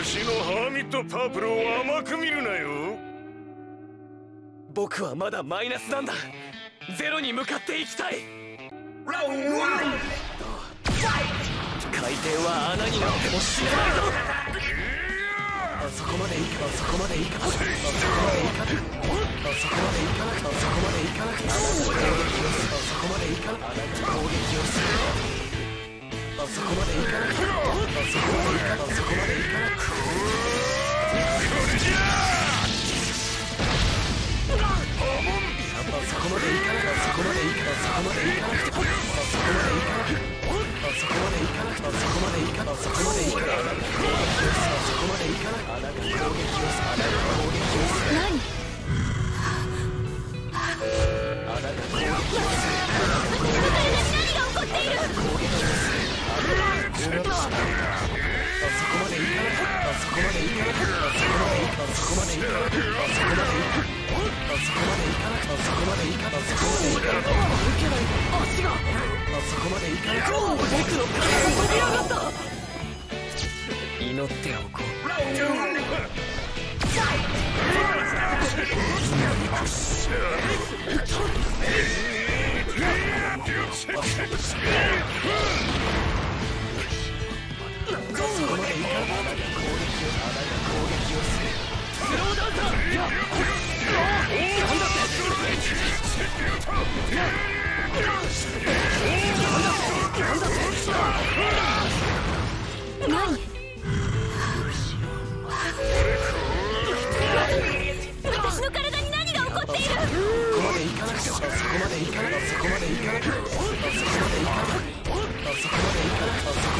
わしのハーミットパープルを甘く見るなよ。僕はまだマイナスなんだ。ゼロに向かっていきたい。回転は穴になっても死なないぞあそこまでいかあそこまでいかあそこまでいかあそこまでいかなくあそこまでいかなくあこまでいかなくそこまでいかあそこまでいかなくあそこまでいかなくそこまでいかなくそこまでいかあそこまでいかなくあそこまでいかなくあなた攻撃をすあなた攻撃をす何？あなた攻撃をす何が起こっているあそこまでいかなくあそこまでいかなくあそこまでいかなこまでいかなく僕の体が飛び上がった祈っておこう。そこまでいかなく攻私の体に何が起こっている？そこまでいかなくてはそこまでいかなくそこまでいかなくそこまでいかなくそこまでいかなくそこまでいかなくそ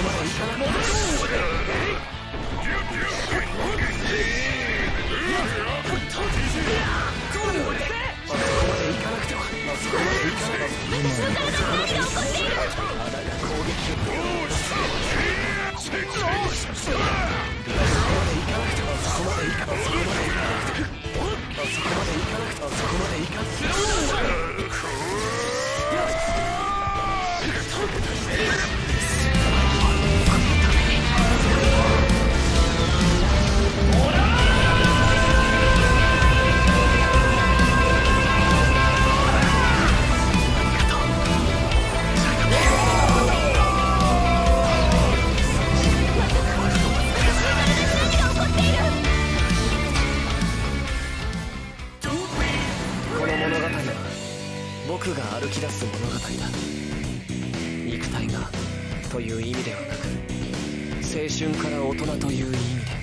こまでいかなくてはそこまでいかなく私の体に僕が歩き出す物語だ。肉体がという意味ではなく青春から大人という意味で。